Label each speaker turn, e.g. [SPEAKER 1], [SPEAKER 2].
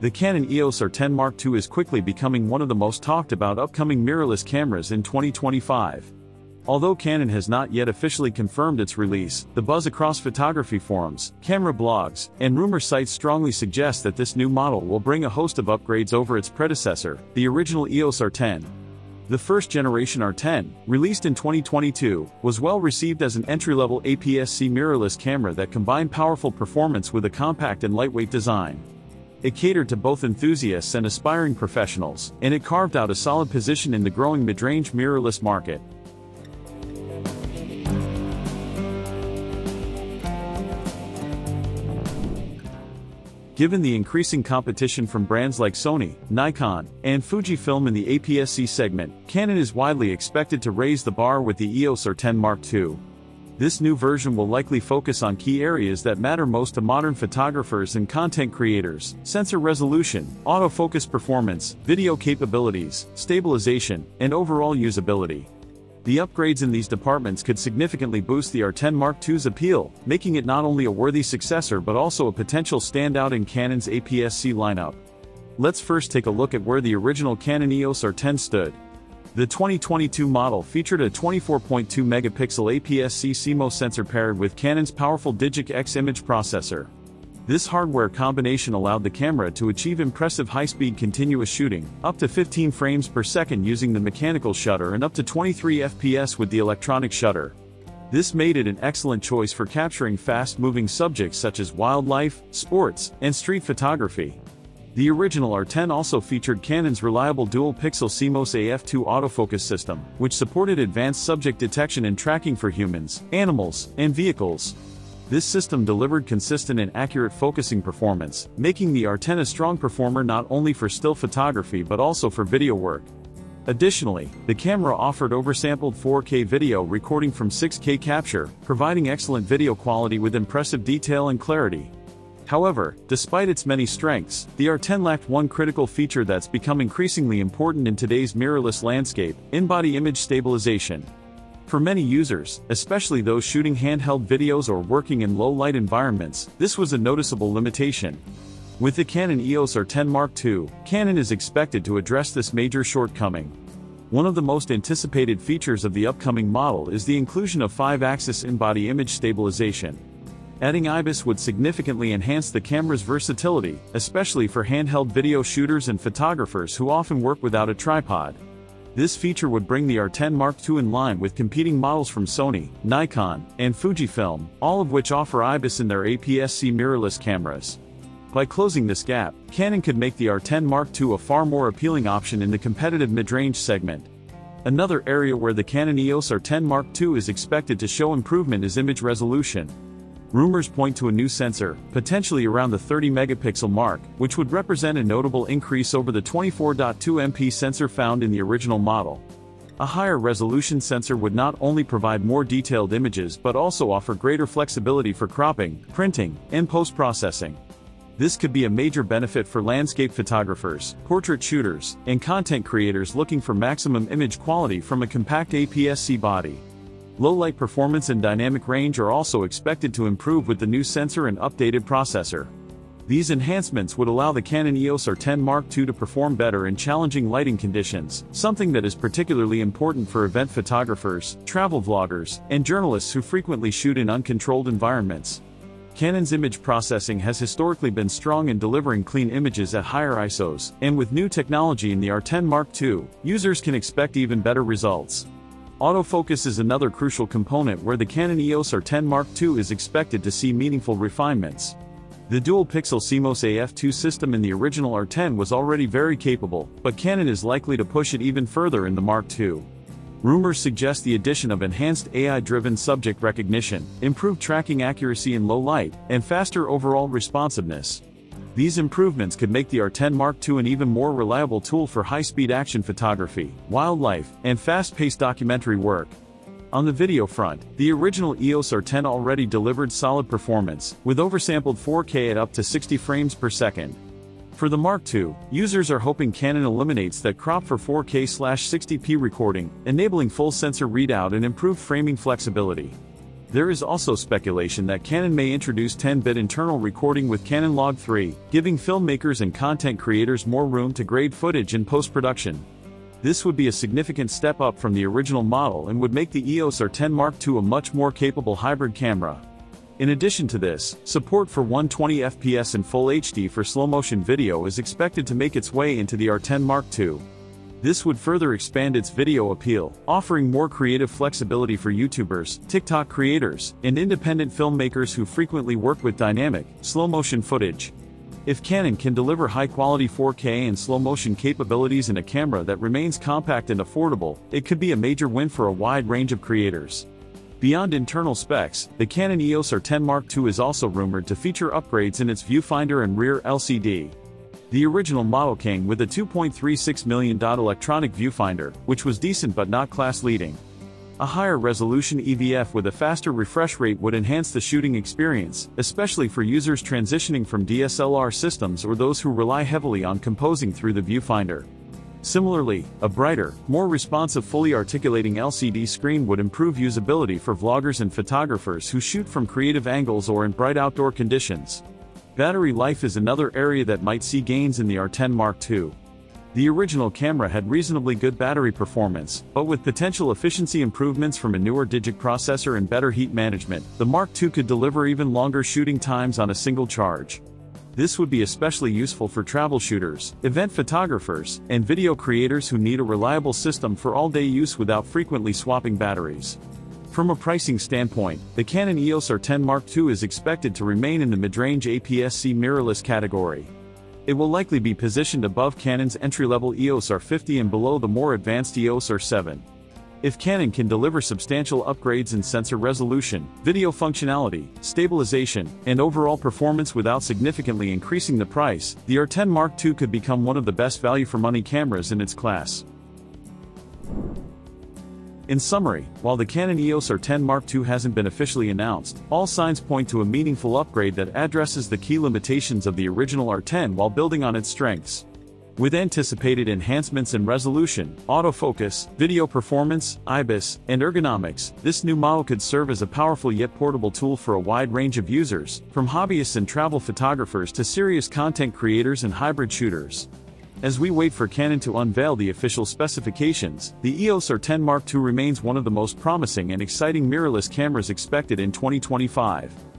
[SPEAKER 1] The Canon EOS R10 Mark II is quickly becoming one of the most talked about upcoming mirrorless cameras in 2025. Although Canon has not yet officially confirmed its release, the buzz across photography forums, camera blogs, and rumor sites strongly suggest that this new model will bring a host of upgrades over its predecessor, the original EOS R10. The first generation R10, released in 2022, was well received as an entry-level APS-C mirrorless camera that combined powerful performance with a compact and lightweight design. It catered to both enthusiasts and aspiring professionals, and it carved out a solid position in the growing mid-range mirrorless market. Given the increasing competition from brands like Sony, Nikon, and Fujifilm in the APS-C segment, Canon is widely expected to raise the bar with the EOS R10 Mark II. This new version will likely focus on key areas that matter most to modern photographers and content creators, sensor resolution, autofocus performance, video capabilities, stabilization, and overall usability. The upgrades in these departments could significantly boost the R10 Mark II's appeal, making it not only a worthy successor but also a potential standout in Canon's APS-C lineup. Let's first take a look at where the original Canon EOS R10 stood. The 2022 model featured a 24.2 megapixel APS-C CMOS sensor paired with Canon's powerful Digic X image processor. This hardware combination allowed the camera to achieve impressive high-speed continuous shooting, up to 15 frames per second using the mechanical shutter and up to 23 FPS with the electronic shutter. This made it an excellent choice for capturing fast-moving subjects such as wildlife, sports, and street photography. The original R10 also featured Canon's reliable dual-pixel CMOS AF2 autofocus system, which supported advanced subject detection and tracking for humans, animals, and vehicles. This system delivered consistent and accurate focusing performance, making the R10 a strong performer not only for still photography but also for video work. Additionally, the camera offered oversampled 4K video recording from 6K capture, providing excellent video quality with impressive detail and clarity. However, despite its many strengths, the R10 lacked one critical feature that's become increasingly important in today's mirrorless landscape, in-body image stabilization. For many users, especially those shooting handheld videos or working in low-light environments, this was a noticeable limitation. With the Canon EOS R10 Mark II, Canon is expected to address this major shortcoming. One of the most anticipated features of the upcoming model is the inclusion of 5-axis in-body image stabilization. Adding IBIS would significantly enhance the camera's versatility, especially for handheld video shooters and photographers who often work without a tripod. This feature would bring the R10 Mark II in line with competing models from Sony, Nikon, and Fujifilm, all of which offer IBIS in their APS-C mirrorless cameras. By closing this gap, Canon could make the R10 Mark II a far more appealing option in the competitive mid-range segment. Another area where the Canon EOS R10 Mark II is expected to show improvement is image resolution. Rumors point to a new sensor, potentially around the 30 megapixel mark, which would represent a notable increase over the 24.2 MP sensor found in the original model. A higher resolution sensor would not only provide more detailed images but also offer greater flexibility for cropping, printing, and post-processing. This could be a major benefit for landscape photographers, portrait shooters, and content creators looking for maximum image quality from a compact APS-C body. Low light performance and dynamic range are also expected to improve with the new sensor and updated processor. These enhancements would allow the Canon EOS R10 Mark II to perform better in challenging lighting conditions, something that is particularly important for event photographers, travel vloggers, and journalists who frequently shoot in uncontrolled environments. Canon's image processing has historically been strong in delivering clean images at higher ISOs, and with new technology in the R10 Mark II, users can expect even better results. Autofocus is another crucial component where the Canon EOS R10 Mark II is expected to see meaningful refinements. The dual-pixel CMOS AF2 system in the original R10 was already very capable, but Canon is likely to push it even further in the Mark II. Rumors suggest the addition of enhanced AI-driven subject recognition, improved tracking accuracy in low light, and faster overall responsiveness. These improvements could make the R10 Mark II an even more reliable tool for high-speed action photography, wildlife, and fast-paced documentary work. On the video front, the original EOS R10 already delivered solid performance, with oversampled 4K at up to 60 frames per second. For the Mark II, users are hoping Canon eliminates that crop for 4K/60p recording, enabling full sensor readout and improved framing flexibility. There is also speculation that Canon may introduce 10-bit internal recording with Canon Log 3, giving filmmakers and content creators more room to grade footage in post-production. This would be a significant step up from the original model and would make the EOS R10 Mark II a much more capable hybrid camera. In addition to this, support for 120 FPS and Full HD for slow-motion video is expected to make its way into the R10 Mark II. This would further expand its video appeal, offering more creative flexibility for YouTubers, TikTok creators, and independent filmmakers who frequently work with dynamic, slow-motion footage. If Canon can deliver high-quality 4K and slow-motion capabilities in a camera that remains compact and affordable, it could be a major win for a wide range of creators. Beyond internal specs, the Canon EOS R10 Mark II is also rumored to feature upgrades in its viewfinder and rear LCD. The original model came with a $2.36 million electronic viewfinder, which was decent but not class-leading. A higher resolution EVF with a faster refresh rate would enhance the shooting experience, especially for users transitioning from DSLR systems or those who rely heavily on composing through the viewfinder. Similarly, a brighter, more responsive fully articulating LCD screen would improve usability for vloggers and photographers who shoot from creative angles or in bright outdoor conditions. Battery life is another area that might see gains in the R10 Mark II. The original camera had reasonably good battery performance, but with potential efficiency improvements from a newer digic processor and better heat management, the Mark II could deliver even longer shooting times on a single charge. This would be especially useful for travel shooters, event photographers, and video creators who need a reliable system for all-day use without frequently swapping batteries. From a pricing standpoint, the Canon EOS R10 Mark II is expected to remain in the mid-range APS-C mirrorless category. It will likely be positioned above Canon's entry-level EOS R50 and below the more advanced EOS R7. If Canon can deliver substantial upgrades in sensor resolution, video functionality, stabilization, and overall performance without significantly increasing the price, the R10 Mark II could become one of the best value-for-money cameras in its class. In summary, while the Canon EOS R10 Mark II hasn't been officially announced, all signs point to a meaningful upgrade that addresses the key limitations of the original R10 while building on its strengths. With anticipated enhancements in resolution, autofocus, video performance, IBIS, and ergonomics, this new model could serve as a powerful yet portable tool for a wide range of users, from hobbyists and travel photographers to serious content creators and hybrid shooters. As we wait for Canon to unveil the official specifications, the EOS R10 Mark II remains one of the most promising and exciting mirrorless cameras expected in 2025.